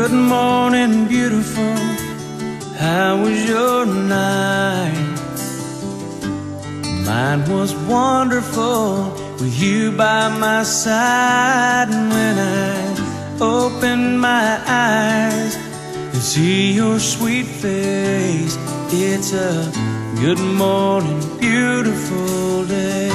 Good morning, beautiful. How was your night? Mine was wonderful with you by my side. And when I opened my eyes and see your sweet face, it's a good morning, beautiful day.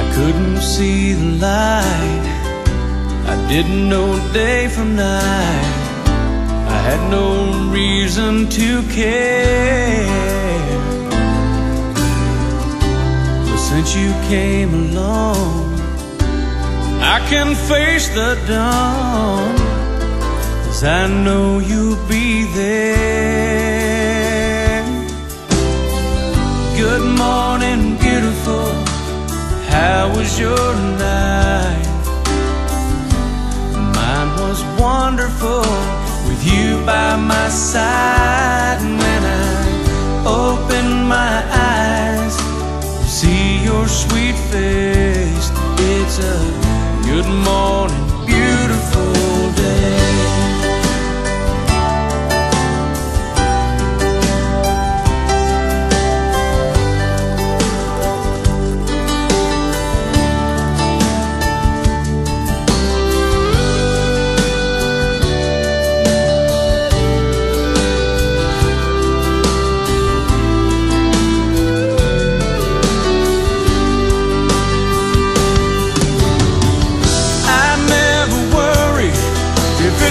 I couldn't see the light. Didn't know day from night. I had no reason to care. But since you came along, I can face the dawn. Cause I know you'll be there. Good morning, beautiful. How was your night? Wonderful with you by my side. And when I opened my eyes see your sweet face, it's a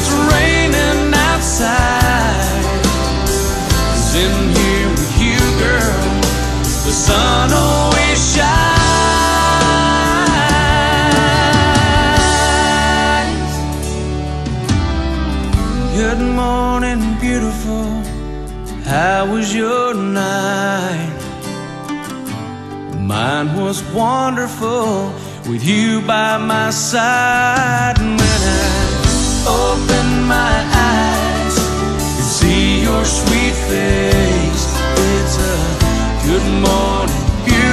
it's raining outside. 'Cause in here with you, girl, the sun always shines. Good morning, beautiful. How was your night? Mine was wonderful with you by my side. Opened my eyes. And see your sweet face, it's a good morning, beautiful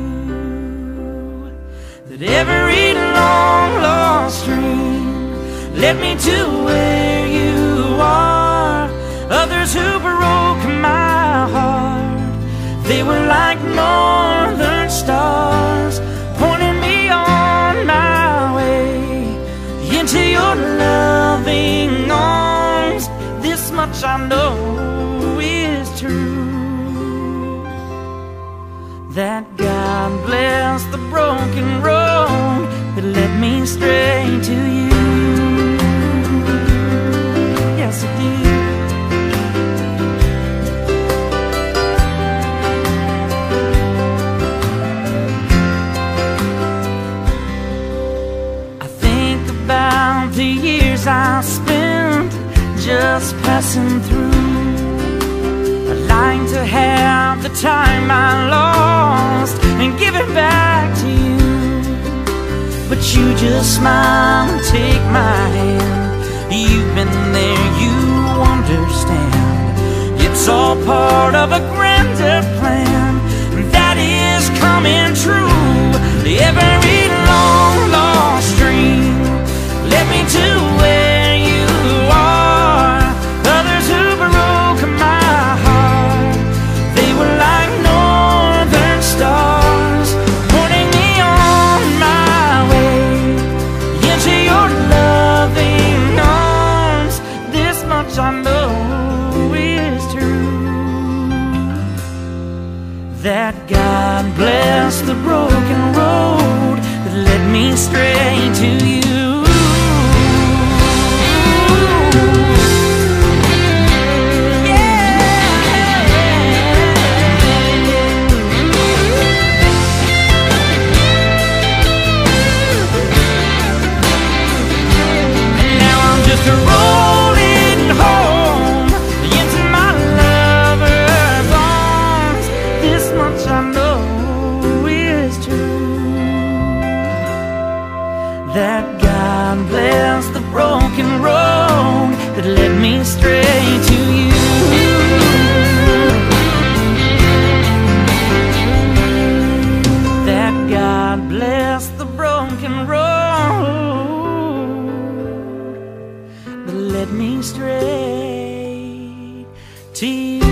That every long lost dream led me to where you are. Others who broke my heart, they were like northern stars, pointing me on my way into your loving arms. This much I know is true that God bless the broken road led straight to you. Yes, it did. I think about the years I spent just passing through. I'd to have the time I lost and give it back to you. But you just smile and take my hand. You've been there, you understand. It's all part of a grander plan that is coming true. Straight to That God bless the broken road that led me straight to you. That God bless the broken road that led me straight to you.